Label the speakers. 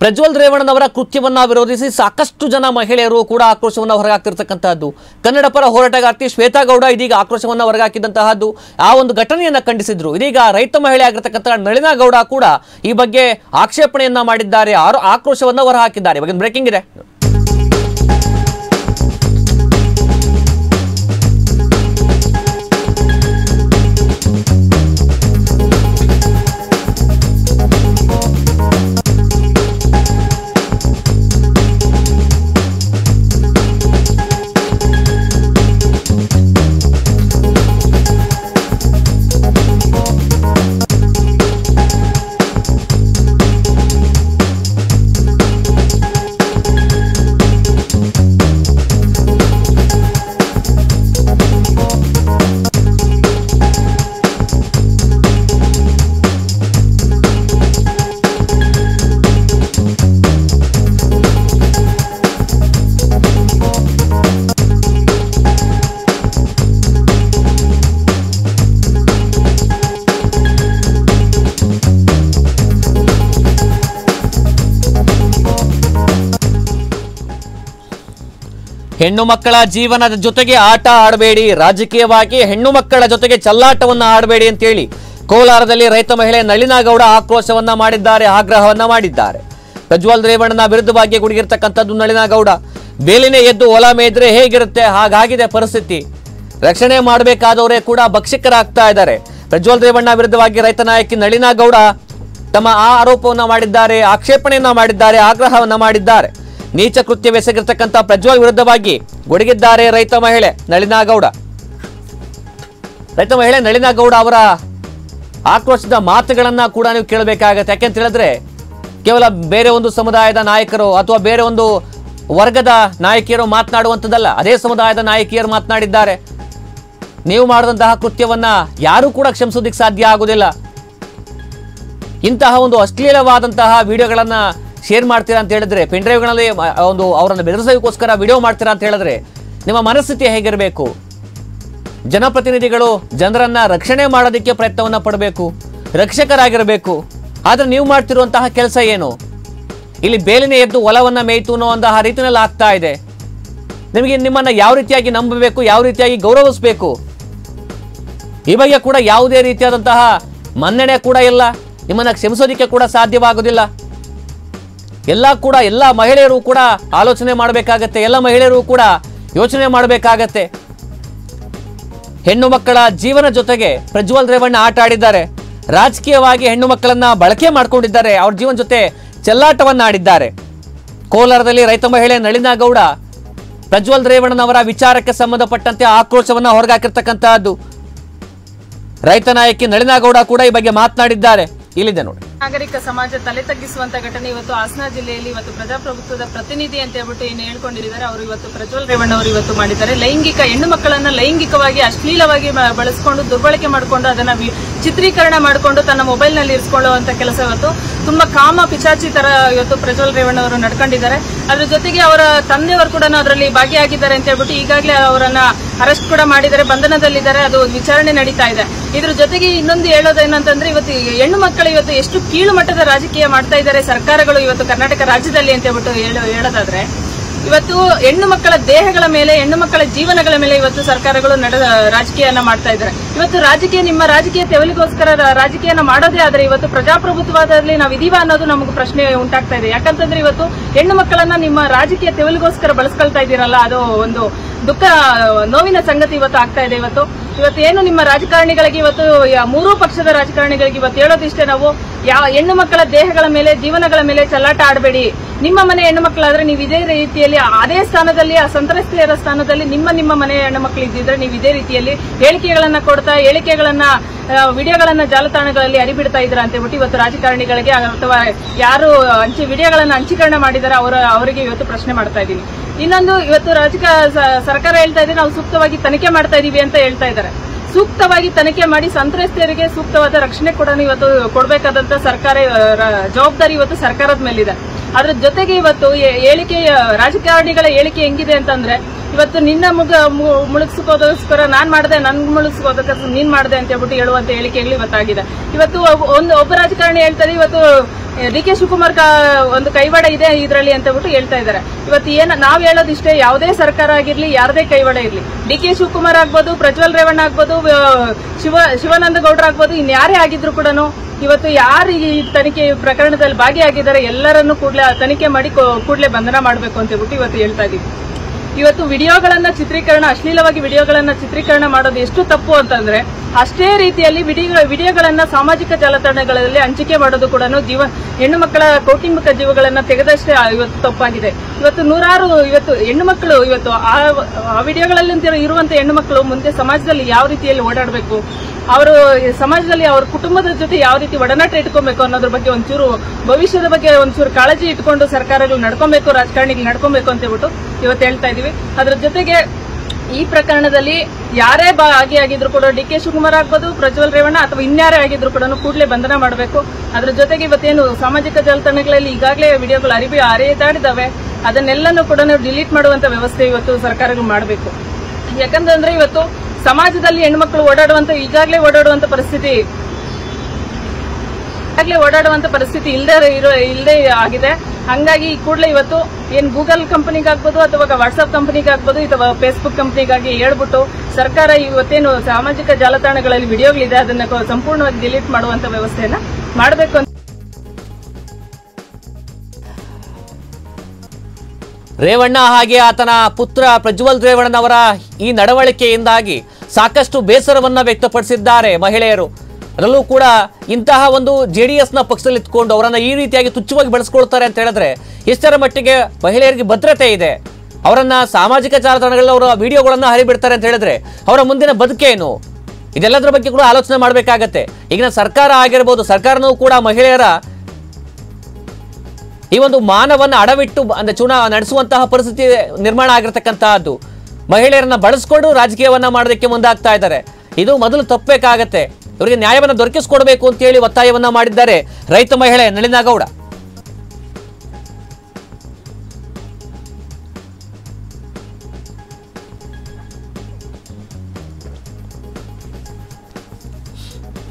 Speaker 1: ಪ್ರಜ್ವಲ್ ರೇವಣ್ಣನವರ ಕೃತ್ಯವನ್ನ ವಿರೋಧಿಸಿ ಸಾಕಷ್ಟು ಜನ ಮಹಿಳೆಯರು ಕೂಡ ಆಕ್ರೋಶವನ್ನು ಹೊರಗಾಕ್ತಿರ್ತಕ್ಕಂತಹದ್ದು ಕನ್ನಡ ಪರ ಹೋರಾಟಗಾರ್ತಿ ಶ್ವೇತಾ ಗೌಡ ಇದೀಗ ಆಕ್ರೋಶವನ್ನು ಹೊರಗಾಕಿದಂತಹದ್ದು. ಆ ಒಂದು ಘಟನೆಯನ್ನ ಖಂಡಿಸಿದ್ರು. ಇದೀಗ ರೈತ ಮಹಿಳೆ ಆಗಿರ್ತಕ್ಕಂತಹ ನಳಿನಾ ಗೌಡ ಕೂಡ ಈ ಬಗ್ಗೆ ಆಕ್ಷೇಪಣೆಯನ್ನ ಮಾಡಿದ್ದಾರೆ. ಆಕ್ರೋಶವನ್ನ ಹೊರಹಾಕಿದ್ದಾರೆ. ಇವಾಗ ಬ್ರೇಕಿಂಗ್ ಇದೆ. ಹೆಣ್ಣು ಮಕ್ಕಳ ಜೀವನದ ಜೊತೆಗೆ ಆಟ ಆಡಬೇಡಿ. ರಾಜಕೀಯವಾಗಿ ಹೆಣ್ಣು ಮಕ್ಕಳ ಜೊತೆಗೆ ಚಲ್ಲಾಟವನ್ನು ಆಡಬೇಡಿ ಅಂತೇಳಿ ಕೋಲಾರದಲ್ಲಿ ರೈತ ಮಹಿಳೆ ನಳಿನಾಗೌಡ ಆಕ್ರೋಶವನ್ನ ಮಾಡಿದ್ದಾರೆ, ಆಗ್ರಹವನ್ನ ಮಾಡಿದ್ದಾರೆ. ಪ್ರಜ್ವಲ್ ರೇವಣ್ಣನ ವಿರುದ್ಧವಾಗಿ ಗುಡುಗಿರ್ತಕ್ಕಂಥದ್ದು ನಳಿನಾಗೌಡ. ಬೇಲಿನೇ ಎದ್ದು ಹೊಲ ಮೇದ್ರೆ ಹೇಗಿರುತ್ತೆ, ಹಾಗಾಗಿದೆ ಪರಿಸ್ಥಿತಿ. ರಕ್ಷಣೆ ಮಾಡಬೇಕಾದವರೇ ಕೂಡ ಭಕ್ಷಕರಾಗ್ತಾ ಇದ್ದಾರೆ. ಪ್ರಜ್ವಲ್ ರೇವಣ್ಣ ವಿರುದ್ಧವಾಗಿ ರೈತ ನಾಯಕಿ ನಳಿನಾಗೌಡ ತಮ್ಮ ಆ ಆರೋಪವನ್ನ ಮಾಡಿದ್ದಾರೆ, ಆಕ್ಷೇಪಣೆಯನ್ನ ಮಾಡಿದ್ದಾರೆ, ಆಗ್ರಹವನ್ನ ಮಾಡಿದ್ದಾರೆ. ನೀಚ ಕೃತ್ಯವೆಸಗಿರ್ತಕ್ಕಂಥ ಪ್ರಜ್ವಲ್ ವಿರುದ್ಧವಾಗಿ ಗುಡುಗಿದ್ದಾರೆ ರೈತ ಮಹಿಳೆ ನಳಿನಾ ಗೌಡ ರೈತ ಮಹಿಳೆ ನಳಿನಾಗೌಡ ಅವರ ಆಕ್ರೋಶದ ಮಾತುಗಳನ್ನ ಕೂಡ ನೀವು ಕೇಳಬೇಕಾಗತ್ತೆ. ಯಾಕೆಂತ ಹೇಳಿದ್ರೆ ಕೇವಲ ಬೇರೆ ಒಂದು ಸಮುದಾಯದ ನಾಯಕರು ಅಥವಾ ಬೇರೆ ಒಂದು ವರ್ಗದ ನಾಯಕಿಯರು ಮಾತನಾಡುವಂಥದ್ದಲ್ಲ, ಅದೇ ಸಮುದಾಯದ ನಾಯಕಿಯರು ಮಾತನಾಡಿದ್ದಾರೆ. ನೀವು ಮಾಡಿದಂತಹ ಕೃತ್ಯವನ್ನ ಯಾರೂ ಕೂಡ ಕ್ಷಮಿಸೋದಿಕ್ಕೆ ಸಾಧ್ಯ ಆಗುವುದಿಲ್ಲ. ಇಂತಹ ಒಂದು ಅಶ್ಲೀಲವಾದಂತಹ ವಿಡಿಯೋಗಳನ್ನ ಶೇರ್ ಮಾಡ್ತೀರಾ ಅಂತ ಹೇಳಿದ್ರೆ ಪೆನ್ ಡ್ರೈವ್ಗಳಲ್ಲಿ ಒಂದು ಅವರನ್ನು ಬೆದರಿಸೋದಕ್ಕೋಸ್ಕರ ವಿಡಿಯೋ ಮಾಡ್ತೀರಾ ಅಂತ ಹೇಳಿದ್ರೆ, ನಿಮ್ಮ ಮನಸ್ಥಿತಿ ಹೇಗಿರಬೇಕು? ಜನಪ್ರತಿನಿಧಿಗಳು ಜನರನ್ನ ರಕ್ಷಣೆ ಮಾಡೋದಕ್ಕೆ ಪ್ರಯತ್ನವನ್ನು ಪಡಬೇಕು, ರಕ್ಷಕರಾಗಿರಬೇಕು. ಆದರೆ ನೀವು ಮಾಡ್ತಿರುವಂತಹ ಕೆಲಸ ಏನು? ಇಲ್ಲಿ ಬೇಲಿನ ಎದ್ದು ಒಲವನ್ನು ಮೇಯ್ತು ಅನ್ನುವಂತಹ ರೀತಿಯಲ್ಲಿ ಆಗ್ತಾ ಇದೆ. ನಿಮಗೆ ನಿಮ್ಮನ್ನು ಯಾವ ರೀತಿಯಾಗಿ ನಂಬಬೇಕು, ಯಾವ ರೀತಿಯಾಗಿ ಗೌರವಿಸಬೇಕು? ಈ ಬಗ್ಗೆ ಕೂಡ ಯಾವುದೇ ರೀತಿಯಾದಂತಹ ಮನ್ನಣೆ ಕೂಡ ಇಲ್ಲ. ನಿಮ್ಮನ್ನು ಕ್ಷಮಿಸೋದಕ್ಕೆ ಕೂಡ ಸಾಧ್ಯವಾಗೋದಿಲ್ಲ. ಎಲ್ಲ ಕೂಡ, ಎಲ್ಲ ಮಹಿಳೆಯರು ಕೂಡ ಆಲೋಚನೆ ಮಾಡಬೇಕಾಗತ್ತೆ, ಎಲ್ಲ ಮಹಿಳೆಯರು ಕೂಡ ಯೋಚನೆ ಮಾಡಬೇಕಾಗತ್ತೆ. ಹೆಣ್ಣು ಮಕ್ಕಳ ಜೀವನ ಜೊತೆಗೆ ಪ್ರಜ್ವಲ್ ರೇವಣ್ಣ ಆಟ ಆಡಿದ್ದಾರೆ. ರಾಜಕೀಯವಾಗಿ ಹೆಣ್ಣು ಮಕ್ಕಳನ್ನ ಬಳಕೆ ಮಾಡಿಕೊಂಡಿದ್ದಾರೆ, ಅವ್ರ ಜೀವನ ಜೊತೆ ಚೆಲ್ಲಾಟವನ್ನ ಆಡಿದ್ದಾರೆ ಕೋಲಾರದಲ್ಲಿ ರೈತ ಮಹಿಳೆ ನಳಿನಾ ಗೌಡ, ಪ್ರಜ್ವಲ್ ರೇವಣ್ಣನವರ ವಿಚಾರಕ್ಕೆ ಸಂಬಂಧಪಟ್ಟಂತೆ ಆಕ್ರೋಶವನ್ನ ಹೊರಗಾಕಿರ್ತಕ್ಕಂತಹದ್ದು. ರೈತ ನಾಯಕಿ ನಳಿನಾ ಗೌಡ ಕೂಡ ಈ ಬಗ್ಗೆ ಮಾತನಾಡಿದ್ದಾರೆ. ಇಲ್ಲಿದೆ ನೋಡಿ.
Speaker 2: ನಾಗರಿಕ ಸಮಾಜ ತಲೆ ತಗ್ಗಿಸುವಂತ ಘಟನೆ ಇವತ್ತು ಹಾಸನ ಜಿಲ್ಲೆಯಲ್ಲಿ ಇವತ್ತು ಪ್ರಜಾಪ್ರಭುತ್ವದ ಪ್ರತಿನಿಧಿ ಅಂತ ಹೇಳ್ಬಿಟ್ಟು ಏನು ಹೇಳ್ಕೊಂಡಿದ್ದಾರೆ ಅವರು ಇವತ್ತು ಪ್ರಜ್ವಲ್ ರೇವಣ್ಣ ಅವರು ಇವತ್ತು ಮಾಡಿದ್ದಾರೆ. ಲೈಂಗಿಕ ಹೆಣ್ಣು ಮಕ್ಕಳನ್ನ ಲೈಂಗಿಕವಾಗಿ ಅಶ್ಲೀಲವಾಗಿ ಬಳಸಿಕೊಂಡು, ದುರ್ಬಳಕೆ ಮಾಡಿಕೊಂಡು ಅದನ್ನ ಚಿತ್ರೀಕರಣ ಮಾಡಿಕೊಂಡು ತನ್ನ ಮೊಬೈಲ್ನಲ್ಲಿ ಇರಿಸಿಕೊಳ್ಳುವಂತ ಕೆಲಸ ಇವತ್ತು. ತುಂಬಾ ಕಾಮ ಪಿಚಾಚಿ ತರ ಇವತ್ತು ಪ್ರಜ್ವಲ್ ರೇವಣ್ಣ ಅವರು ನಡ್ಕೊಂಡಿದ್ದಾರೆ. ಅದ್ರ ಜೊತೆಗೆ ಅವರ ತಂದೆಯವರು ಕೂಡ ಅದರಲ್ಲಿ ಭಾಗಿಯಾಗಿದ್ದಾರೆ ಅಂತ ಹೇಳ್ಬಿಟ್ಟು ಈಗಾಗಲೇ ಅವರನ್ನ ಅರೆಸ್ಟ್ ಕೂಡ ಮಾಡಿದ್ದಾರೆ, ಬಂಧನದಲ್ಲಿದ್ದಾರೆ, ಅದು ವಿಚಾರಣೆ ನಡೀತಾ ಇದೆ. ಇದ್ರ ಜೊತೆಗೆ ಇನ್ನೊಂದು ಹೇಳೋದೇನಂತಂದ್ರೆ ಇವತ್ತು ಹೆಣ್ಣು ಮಕ್ಕಳು ಇವತ್ತು ಎಷ್ಟು ಕೀಳು ಮಟ್ಟದ ರಾಜಕೀಯ ಮಾಡ್ತಾ ಇದ್ದಾರೆ ಸರ್ಕಾರಗಳು ಇವತ್ತು ಕರ್ನಾಟಕ ರಾಜ್ಯದಲ್ಲಿ ಅಂತ ಹೇಳ್ಬಿಟ್ಟು ಹೇಳೋ- ಹೇಳೋದಾದ್ರೆ. ಇವತ್ತು ಹೆಣ್ಣು ಮಕ್ಕಳ ದೇಹಗಳ ಮೇಲೆ, ಹೆಣ್ಣು ಮಕ್ಕಳ ಜೀವನಗಳ ಮೇಲೆ ಇವತ್ತು ಸರ್ಕಾರಗಳು ನಡೆದ ರಾಜಕೀಯನ ಮಾಡ್ತಾ ಇದ್ದಾರೆ. ಇವತ್ತು ರಾಜಕೀಯ, ನಿಮ್ಮ ರಾಜಕೀಯ ತೆವಲಿಗೋಸ್ಕರ ರಾಜಕೀಯನ ಮಾಡೋದೇ ಆದ್ರೆ ಇವತ್ತು ಪ್ರಜಾಪ್ರಭುತ್ವದಲ್ಲಿ ನಾವು ಇದೀವ ಅನ್ನೋದು ನಮಗೆ ಪ್ರಶ್ನೆ ಉಂಟಾಗ್ತಾ ಇದೆ. ಯಾಕಂತಂದ್ರೆ ಇವತ್ತು ಹೆಣ್ಣು ಮಕ್ಕಳನ್ನ ನಿಮ್ಮ ರಾಜಕೀಯ ತೆವಲಿಗೋಸ್ಕರ ಬಳಸ್ಕೊಳ್ತಾ ಇದ್ದೀರಲ್ಲ, ಅದು ಒಂದು ದುಃಖ ನೋವಿನ ಸಂಗತಿ ಇವತ್ತು ಆಗ್ತಾ ಇದೆ ಇವತ್ತು. ಇವತ್ತು ಏನು ನಿಮ್ಮ ರಾಜಕಾರಣಿಗಳಿಗೆ ಇವತ್ತು ಮೂರೂ ಪಕ್ಷದ ರಾಜಕಾರಣಿಗಳಿಗೆ ಇವತ್ತು ಹೇಳೋದಿಷ್ಟೇ ನಾವು. ಯಾವ ಹೆಣ್ಣು ಮಕ್ಕಳ ದೇಹಗಳ ಮೇಲೆ, ಜೀವನಗಳ ಮೇಲೆ ಚಲ್ಲಾಟ ಆಡಬೇಡಿ. ನಿಮ್ಮ ಮನೆ ಹೆಣ್ಣು ಮಕ್ಕಳಾದ್ರೆ ನೀವು ಇದೇ ರೀತಿಯಲ್ಲಿ, ಅದೇ ಸ್ಥಾನದಲ್ಲಿ, ಆ ಸಂತ್ರಸ್ತೆಯರ ಸ್ಥಾನದಲ್ಲಿ ನಿಮ್ಮ ನಿಮ್ಮ ಮನೆ ಹೆಣ್ಣು ಮಕ್ಕಳು ಇದ್ದಿದ್ರೆ ನೀವು ಇದೇ ರೀತಿಯಲ್ಲಿ ಹೇಳಿಕೆಗಳನ್ನ ಕೊಡ್ತಾ, ಹೇಳಿಕೆಗಳನ್ನ ವಿಡಿಯೋಗಳನ್ನ ಜಾಲತಾಣಗಳಲ್ಲಿ ಅರಿಬಿಡ್ತಾ ಇದ್ರ ಅಂತ ಹೇಳ್ಬಿಟ್ಟು ಇವತ್ತು ರಾಜಕಾರಣಿಗಳಿಗೆ ಅಥವಾ ಯಾರು ಹಂಚಿ ವಿಡಿಯೋಗಳನ್ನ ಹಂಚೀಕರಣ ಮಾಡಿದಾರೆ, ಅವರ, ಅವರಿಗೆ ಇವತ್ತು ಪ್ರಶ್ನೆ ಮಾಡ್ತಾ ಇದ್ದೀನಿ. ಇನ್ನೊಂದು ಇವತ್ತು ರಾಜಕ ಸರ್ಕಾರ ಹೇಳ್ತಾ ಇದೆ, ನಾವು ಸೂಕ್ತವಾಗಿ ತನಿಖೆ ಮಾಡ್ತಾ ಇದೀವಿ ಅಂತ ಹೇಳ್ತಾ ಇದ್ದಾರೆ. ಸೂಕ್ತವಾಗಿ ತನಿಖೆ ಮಾಡಿ ಸಂತ್ರಸ್ತೆಯರಿಗೆ ಸೂಕ್ತವಾದ ರಕ್ಷಣೆ ಕೂಡ ಇವತ್ತು ಕೊಡಬೇಕಾದಂತ ಸರ್ಕಾರ ಜವಾಬ್ದಾರಿ ಇವತ್ತು ಸರ್ಕಾರದ ಮೇಲಿದೆ. ಅದ್ರ ಜೊತೆಗೆ ಇವತ್ತು ಹೇಳಿಕೆ ರಾಜಕಾರಣಿಗಳ ಹೇಳಿಕೆ ಹೆಂಗಿದೆ ಅಂತಂದ್ರೆ ಇವತ್ತು ನಿನ್ನ ಮುಗ ಮು- ನಾನು ಮಾಡಿದೆ, ನನ್ ಮುಳುಗ್ಸ್ಕೋದಕ್ಕೋಸ್ಕರ ನೀನ್ ಮಾಡಿದೆ ಅಂತ ಹೇಳ್ಬಿಟ್ಟು ಹೇಳುವಂತ ಹೇಳಿಕೆಗಳು ಇವತ್ತಾಗಿದೆ. ಇವತ್ತು ಒಂದು ಒಬ್ಬ ರಾಜಕಾರಣಿ ಹೇಳ್ತಾರೆ ಇವತ್ತು ಡಿ ಕೆ ಶಿವಕುಮಾರ್ ಒಂದು ಕೈವಾಡ ಇದೆ ಇದರಲ್ಲಿ ಅಂತ ಹೇಳ್ಬಿಟ್ಟು ಹೇಳ್ತಾ ಇದ್ದಾರೆ. ಇವತ್ತು ಏನ, ನಾವ್ ಹೇಳೋದಿಷ್ಟೇ, ಯಾವುದೇ ಸರ್ಕಾರ ಆಗಿರ್ಲಿ, ಯಾರದೇ ಕೈವಾಡ ಇರಲಿ, ಡಿ ಕೆ ಶಿವಕುಮಾರ್ ಆಗ್ಬೋದು, ಪ್ರಜ್ವಲ್ ರೇವಣ್ಣ ಆಗ್ಬೋದು ಶಿವ, ಶಿವಾನಂದ ಗೌಡ್ರ ಆಗ್ಬೋದು ಇನ್ಯಾರೇ ಆಗಿದ್ರು ಕೂಡ ಇವತ್ತು ಯಾರು ಈ ತನಿಖೆ ಪ್ರಕರಣದಲ್ಲಿ ಭಾಗಿಯಾಗಿದ್ದಾರೆ ಎಲ್ಲರನ್ನು ಕೂಡಲೇ ತನಿಖೆ ಮಾಡಿ ಕೂಡಲೇ ಬಂಧನ ಮಾಡಬೇಕು ಅಂತ ಹೇಳ್ಬಿಟ್ಟು ಇವತ್ತು ಹೇಳ್ತಾ ಇದೀವಿ ಇವತ್ತು ವಿಡಿಯೋಗಳನ್ನ ಚಿತ್ರೀಕರಣ ಅಶ್ಲೀಲವಾಗಿ ವಿಡಿಯೋಗಳನ್ನ ಚಿತ್ರೀಕರಣ ಮಾಡೋದು ಎಷ್ಟು ತಪ್ಪು ಅಂತಂದ್ರೆ ಅಷ್ಟೇ ರೀತಿಯಲ್ಲಿ ವಿಡಿಯೋ ವಿಡಿಯೋಗಳನ್ನ ಸಾಮಾಜಿಕ ಜಾಲತಾಣಗಳಲ್ಲಿ ಹಂಚಿಕೆ ಮಾಡೋದು ಕೂಡ ಜೀವ ಹೆಣ್ಣು ಮಕ್ಕಳ ಕೌಟುಂಬಿಕ ಜೀವಗಳನ್ನ ತೆಗೆದಷ್ಟೇ ಇವತ್ತು ತಪ್ಪಾಗಿದೆ. ಇವತ್ತು ನೂರಾರು ಇವತ್ತು ಹೆಣ್ಣು ಮಕ್ಕಳು ಇವತ್ತು ಆ ಆ ವಿಡಿಯೋಗಳಲ್ಲಿ ಇರುವಂತ ಹೆಣ್ಣು ಮಕ್ಕಳು ಮುಂದೆ ಸಮಾಜದಲ್ಲಿ ಯಾವ ರೀತಿಯಲ್ಲಿ ಓಡಾಡಬೇಕು? ಅವರು ಸಮಾಜದಲ್ಲಿ ಅವ್ರ ಕುಟುಂಬದ ಜೊತೆ ಯಾವ ರೀತಿ ಒಡನಾಟ ಇಟ್ಕೊಬೇಕು ಅನ್ನೋದ್ರ ಬಗ್ಗೆ ಒಂಚೂರು ಭವಿಷ್ಯದ ಬಗ್ಗೆ ಒಂಚೂರು ಕಾಳಜಿ ಇಟ್ಕೊಂಡು ಸರ್ಕಾರಗಳು ನಡ್ಕೊಬೇಕು, ರಾಜಕಾರಣಿಗಳು ನಡ್ಕೊಬೇಕು ಅಂತ ಹೇಳ್ಬಿಟ್ಟು ಇವತ್ತು ಹೇಳ್ತಾ ಇದೀವಿ. ಅದ್ರ ಜೊತೆಗೆ ಈ ಪ್ರಕರಣದಲ್ಲಿ ಯಾರೇ ಭಾಗಿಯಾಗಿದ್ರು ಕೂಡ ಡಿ ಕೆ ಶಿವಕುಮಾರ್ ಆಗ್ಬೋದು, ಪ್ರಜ್ವಲ್ ರೇವಣ್ಣ ಅಥವಾ ಇನ್ಯಾರೇ ಆಗಿದ್ರು ಕೂಡ ಕೂಡಲೇ ಬಂಧನ ಮಾಡಬೇಕು. ಅದ್ರ ಜೊತೆಗೆ ಇವತ್ತೇನು ಸಾಮಾಜಿಕ ಜಾಲತಾಣಗಳಲ್ಲಿ ಈಗಾಗಲೇ ವಿಡಿಯೋಗಳು ಅರಿವಿ ಹರಿದಾಡಿದಾವೆ ಅದನ್ನೆಲ್ಲನೂ ಕೂಡ ಡಿಲೀಟ್ ಮಾಡುವಂತ ವ್ಯವಸ್ಥೆ ಇವತ್ತು ಸರ್ಕಾರಗಳು ಮಾಡಬೇಕು. ಯಾಕಂತಂದ್ರೆ ಇವತ್ತು ಸಮಾಜದಲ್ಲಿ ಹೆಣ್ಮಕ್ಳು ಓಡಾಡುವಂತ, ಈಗಾಗಲೇ ಓಡಾಡುವಂತ ಪರಿಸ್ಥಿತಿ ಈಗಾಗಲೇ ಓಡಾಡುವಂತ ಪರಿಸ್ಥಿತಿ ಇಲ್ಲದೆ ಇರೋ ಇಲ್ಲದೆ ಆಗಿದೆ. ಹಂಗಾಗಿ ಕೂಡಲೇ ಇವತ್ತು ಏನ್ ಗೂಗಲ್ ಕಂಪನಿಗಾಗ್ಬೋದು ಅಥವಾ ವಾಟ್ಸ್ಆಪ್ ಕಂಪನಿಗಾಗ್ಬೋದು ಅಥವಾ ಫೇಸ್ಬುಕ್ ಕಂಪನಿಗಾಗಿ ಹೇಳ್ಬಿಟ್ಟು ಸರ್ಕಾರ ಇವತ್ತೇನು ಸಾಮಾಜಿಕ ಜಾಲತಾಣಗಳಲ್ಲಿ ವಿಡಿಯೋಗಳಿದೆ, ಅದನ್ನ ಸಂಪೂರ್ಣವಾಗಿ ಡಿಲೀಟ್ ಮಾಡುವಂತ ವ್ಯವಸ್ಥೆಯನ್ನ ಮಾಡಬೇಕು ಅಂತ
Speaker 1: ರೇವಣ್ಣ ಹಾಗೆ ಆತನ ಪುತ್ರ ಪ್ರಜ್ವಲ್ ರೇವಣ್ಣನವರ ಈ ನಡವಳಿಕೆಯಿಂದಾಗಿ ಸಾಕಷ್ಟು ಬೇಸರವನ್ನ ವ್ಯಕ್ತಪಡಿಸಿದ್ದಾರೆ ಮಹಿಳೆಯರು. ಅದರಲ್ಲೂ ಕೂಡ ಇಂತಹ ಒಂದು ಜೆ ಡಿ ಎಸ್ನ ಪಕ್ಷದಲ್ಲಿ ಇತ್ಕೊಂಡು ಅವರನ್ನು ಈ ರೀತಿಯಾಗಿ ತುಚ್ಛವಾಗಿ ಬೆಳೆಸ್ಕೊಳ್ತಾರೆ ಅಂತ ಹೇಳಿದ್ರೆ ಎಷ್ಟರ ಮಟ್ಟಿಗೆ ಮಹಿಳೆಯರಿಗೆ ಭದ್ರತೆ ಇದೆ. ಅವರನ್ನು ಸಾಮಾಜಿಕ ಜಾಲತಾಣಗಳಲ್ಲಿ ಅವರ ವಿಡಿಯೋಗಳನ್ನು ಹರಿಬಿಡ್ತಾರೆ ಅಂತ ಹೇಳಿದ್ರೆ ಅವರ ಮುಂದಿನ ಬದುಕೇನು ಇದೆಲ್ಲದರ ಬಗ್ಗೆ ಕೂಡ ಆಲೋಚನೆ ಮಾಡಬೇಕಾಗತ್ತೆ. ಈಗಿನ ಸರ್ಕಾರ ಆಗಿರ್ಬೋದು, ಸರ್ಕಾರನೂ ಕೂಡ ಮಹಿಳೆಯರ ಈ ಒಂದು ಮಾನವನ್ನು ಅಡವಿಟ್ಟು ಅಂದರೆ ಚುನಾ ನಡೆಸುವಂತಹ ಪರಿಸ್ಥಿತಿ ನಿರ್ಮಾಣ ಆಗಿರತಕ್ಕಂತಹದ್ದು. ಮಹಿಳೆಯರನ್ನ ಬಳಸ್ಕೊಂಡು ರಾಜಕೀಯವನ್ನ ಮಾಡೋದಕ್ಕೆ ಮುಂದಾಗ್ತಾ ಇದ್ದಾರೆ. ಇದು ಮೊದಲು ತಪ್ಪಬೇಕಾಗತ್ತೆ. ಇವರಿಗೆ ನ್ಯಾಯವನ್ನು ದೊರಕಿಸಿಕೊಡಬೇಕು ಅಂತ ಹೇಳಿ ಒತ್ತಾಯವನ್ನ ಮಾಡಿದ್ದಾರೆ ರೈತ ಮಹಿಳೆ ನಳಿನಾ ಗೌಡ.